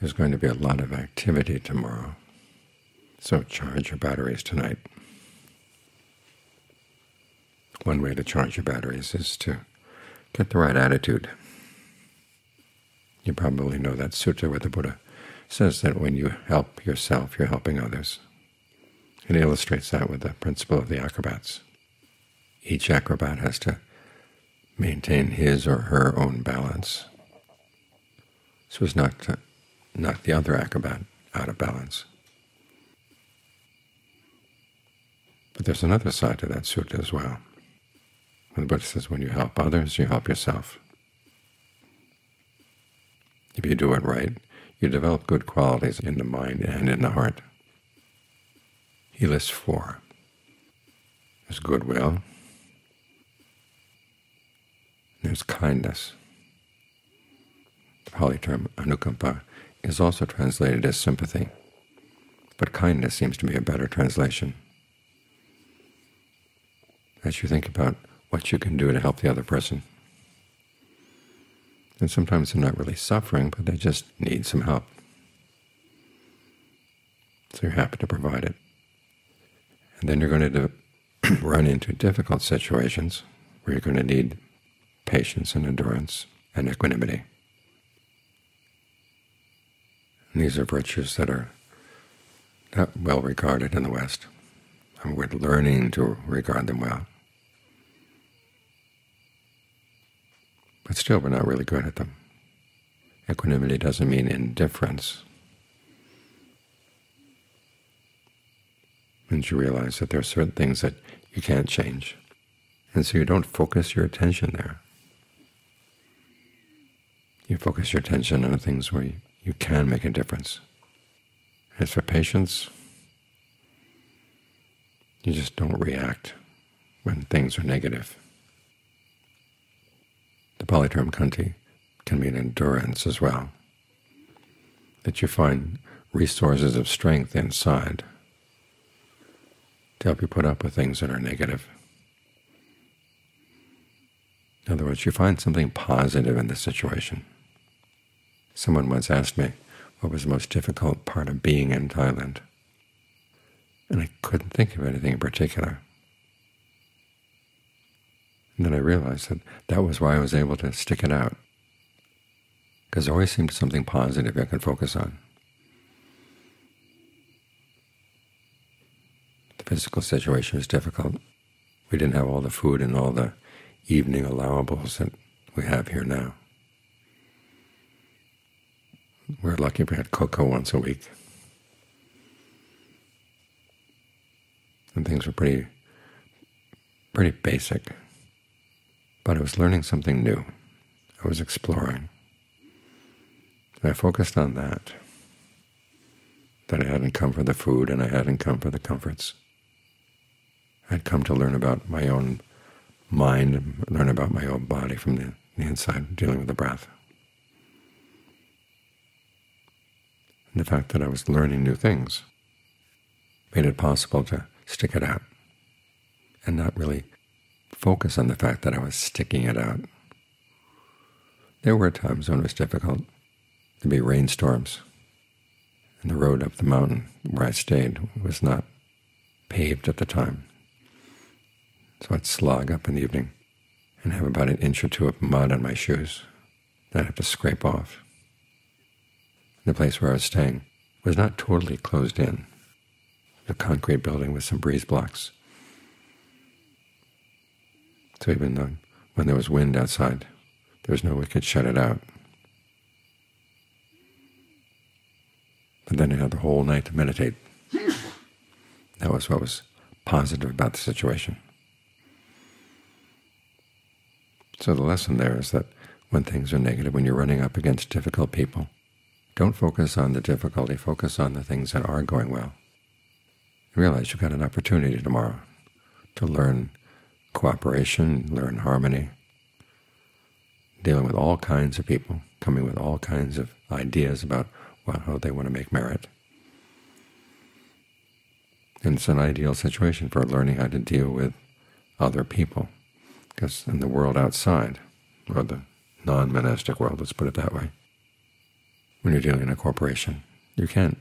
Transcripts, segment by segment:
There's going to be a lot of activity tomorrow, so charge your batteries tonight. One way to charge your batteries is to get the right attitude. You probably know that sutta where the Buddha says that when you help yourself, you're helping others. It illustrates that with the principle of the acrobats. Each acrobat has to maintain his or her own balance so as not to knock the other acrobat out of balance. But there's another side to that sutta as well. When the Buddha says when you help others, you help yourself. If you do it right, you develop good qualities in the mind and in the heart. He lists four. There's goodwill, there's kindness. The Pali term anukampa is also translated as sympathy, but kindness seems to be a better translation. As you think about what you can do to help the other person. And sometimes they're not really suffering, but they just need some help. So you're happy to provide it. And then you're going to run into difficult situations where you're going to need patience and endurance and equanimity. And these are virtues that are not well regarded in the West, and we're learning to regard them well. But still, we're not really good at them. Equanimity doesn't mean indifference. Means you realize that there are certain things that you can't change, and so you don't focus your attention there. You focus your attention on the things where you, you can make a difference. As for patience, you just don't react when things are negative. The Pali term khanti can mean endurance as well, that you find resources of strength inside to help you put up with things that are negative. In other words, you find something positive in the situation. Someone once asked me what was the most difficult part of being in Thailand, and I couldn't think of anything in particular. And then I realized that that was why I was able to stick it out, because there always seemed something positive I could focus on. The physical situation was difficult. We didn't have all the food and all the evening allowables that we have here now. We are lucky we had cocoa once a week. And things were pretty, pretty basic. But I was learning something new. I was exploring. And I focused on that, that I hadn't come for the food and I hadn't come for the comforts. I'd come to learn about my own mind, learn about my own body from the, the inside, dealing with the breath. And the fact that I was learning new things made it possible to stick it out and not really focus on the fact that I was sticking it out. There were times when it was difficult. There'd be rainstorms, and the road up the mountain where I stayed was not paved at the time. So I'd slog up in the evening and have about an inch or two of mud on my shoes that I'd have to scrape off the place where I was staying was not totally closed in. A concrete building with some breeze blocks. So even though when there was wind outside, there was no way could shut it out. But then I had the whole night to meditate. That was what was positive about the situation. So the lesson there is that when things are negative, when you're running up against difficult people, don't focus on the difficulty. Focus on the things that are going well. Realize you've got an opportunity tomorrow to learn cooperation, learn harmony, dealing with all kinds of people, coming with all kinds of ideas about well, how they want to make merit. And it's an ideal situation for learning how to deal with other people, because in the world outside, or the non-monastic world, let's put it that way, when you're dealing in a corporation. You can't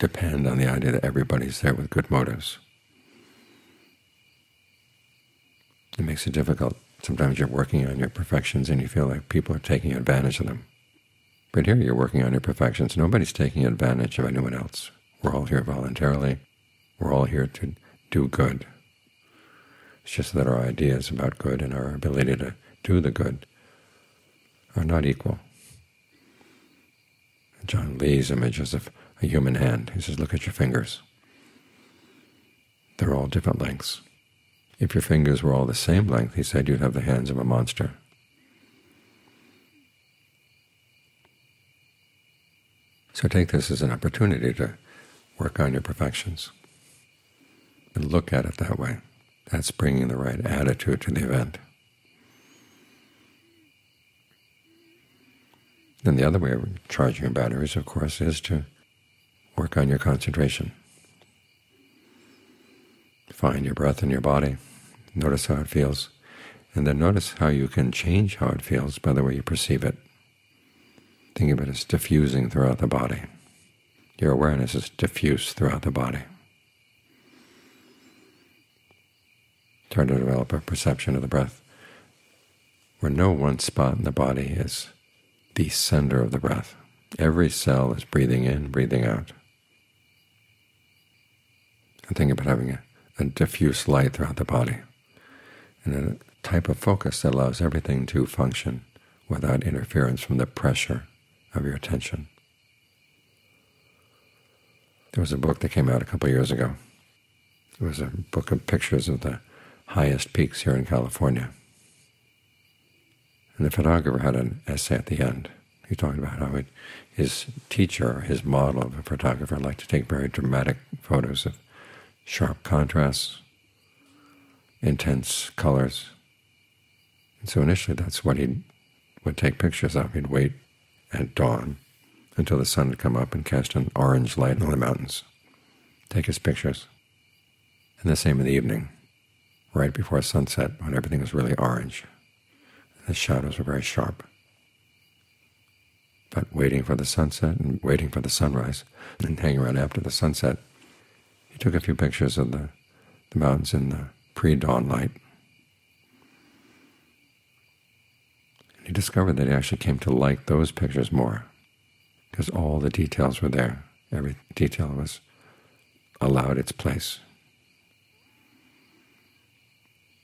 depend on the idea that everybody's there with good motives. It makes it difficult. Sometimes you're working on your perfections and you feel like people are taking advantage of them. But here you're working on your perfections. Nobody's taking advantage of anyone else. We're all here voluntarily. We're all here to do good. It's just that our ideas about good and our ability to do the good are not equal. Ajaan Lee's image is of a human hand. He says, look at your fingers. They're all different lengths. If your fingers were all the same length, he said, you'd have the hands of a monster. So take this as an opportunity to work on your perfections and look at it that way. That's bringing the right attitude to the event. Then the other way of charging your batteries, of course, is to work on your concentration. Find your breath in your body. Notice how it feels. And then notice how you can change how it feels by the way you perceive it. Think of it as diffusing throughout the body. Your awareness is diffuse throughout the body. Try to develop a perception of the breath where no one spot in the body is the center of the breath. Every cell is breathing in, breathing out. And think about having a, a diffuse light throughout the body and a type of focus that allows everything to function without interference from the pressure of your attention. There was a book that came out a couple years ago. It was a book of pictures of the highest peaks here in California. And the photographer had an essay at the end. He talked about how his teacher, his model of a photographer, liked to take very dramatic photos of sharp contrasts, intense colors. And so initially that's what he would take pictures of. He'd wait at dawn until the sun had come up and cast an orange light on the mountains, take his pictures. And the same in the evening, right before sunset when everything was really orange. The shadows were very sharp. But waiting for the sunset and waiting for the sunrise and hanging around after the sunset, he took a few pictures of the, the mountains in the pre-dawn light. And he discovered that he actually came to like those pictures more because all the details were there. Every detail was allowed its place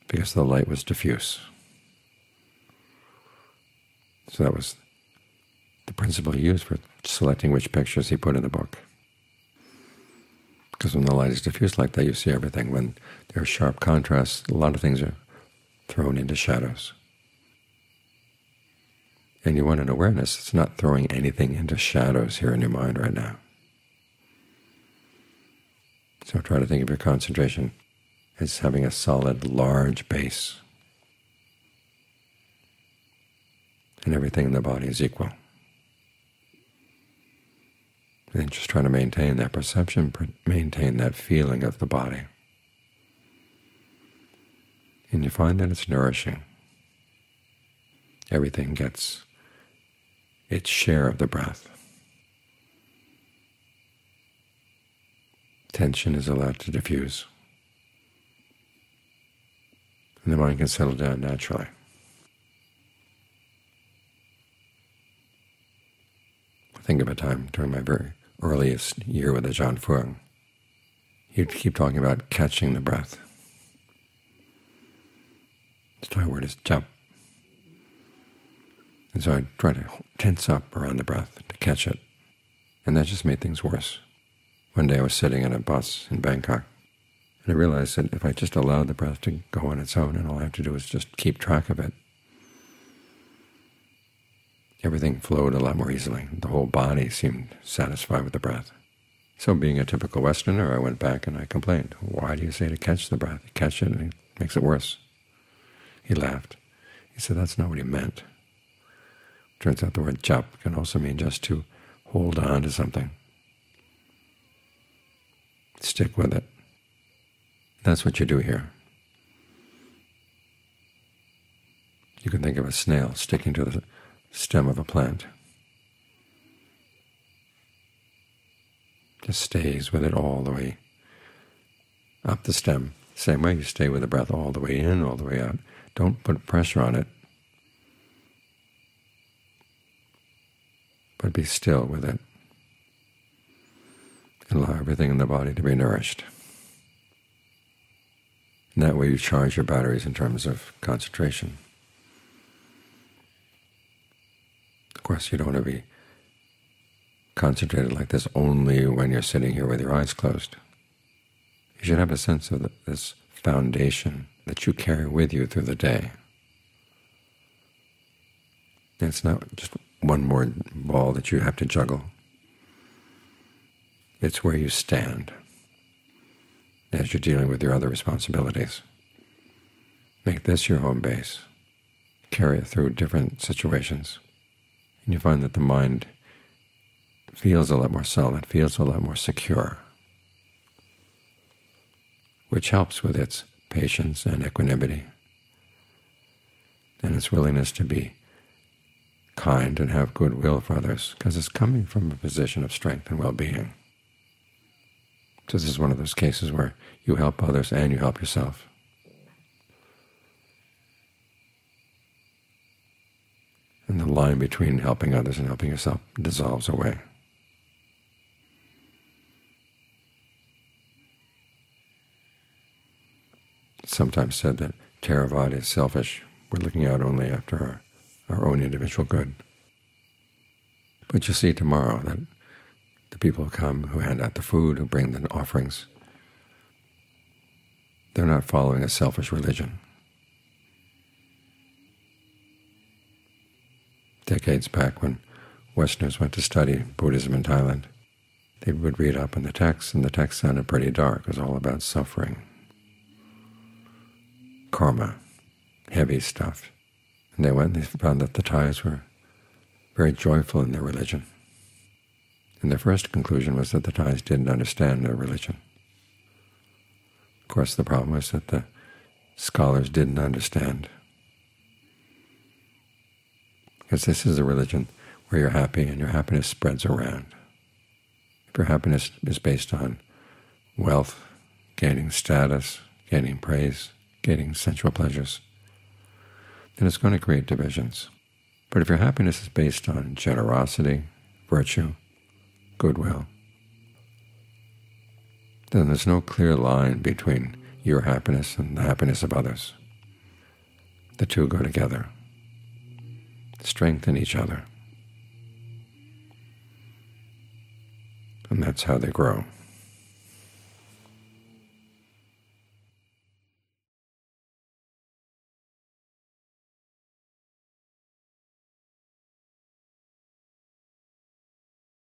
because the light was diffuse. So that was the principle he used for selecting which pictures he put in the book. Because when the light is diffused like that, you see everything. When there are sharp contrasts, a lot of things are thrown into shadows. And you want an awareness that's not throwing anything into shadows here in your mind right now. So try to think of your concentration as having a solid, large base. And everything in the body is equal. And just try to maintain that perception, maintain that feeling of the body. And you find that it's nourishing. Everything gets its share of the breath. Tension is allowed to diffuse. And the mind can settle down naturally. Think of a time during my very earliest year with Ajaan Fuang. He'd keep talking about catching the breath. The Thai word is jap. And so I'd try to tense up around the breath to catch it, and that just made things worse. One day I was sitting in a bus in Bangkok, and I realized that if I just allowed the breath to go on its own and all I have to do is just keep track of it, everything flowed a lot more easily. The whole body seemed satisfied with the breath. So being a typical Westerner, I went back and I complained, why do you say to catch the breath? Catch it and it makes it worse. He laughed. He said that's not what he meant. Turns out the word jap can also mean just to hold on to something. Stick with it. That's what you do here. You can think of a snail sticking to the stem of a plant. Just stays with it all the way up the stem. Same way you stay with the breath all the way in, all the way out. Don't put pressure on it, but be still with it. and Allow everything in the body to be nourished. And that way you charge your batteries in terms of concentration. Course, you don't want to be concentrated like this only when you're sitting here with your eyes closed. You should have a sense of this foundation that you carry with you through the day. It's not just one more ball that you have to juggle. It's where you stand as you're dealing with your other responsibilities. Make this your home base. Carry it through different situations. And you find that the mind feels a lot more solid, feels a lot more secure, which helps with its patience and equanimity and its willingness to be kind and have goodwill for others, because it's coming from a position of strength and well-being. So this is one of those cases where you help others and you help yourself. And the line between helping others and helping yourself dissolves away. sometimes said that Theravada is selfish. We're looking out only after our, our own individual good. But you'll see tomorrow that the people who come, who hand out the food, who bring the offerings, they're not following a selfish religion. Decades back when Westerners went to study Buddhism in Thailand, they would read up on the text, and the text sounded pretty dark. It was all about suffering, karma, heavy stuff. And they went and they found that the Thais were very joyful in their religion. And their first conclusion was that the Thais didn't understand their religion. Of course, the problem was that the scholars didn't understand. Because this is a religion where you're happy and your happiness spreads around. If your happiness is based on wealth, gaining status, gaining praise, gaining sensual pleasures, then it's going to create divisions. But if your happiness is based on generosity, virtue, goodwill, then there's no clear line between your happiness and the happiness of others. The two go together, strengthen each other, and that's how they grow.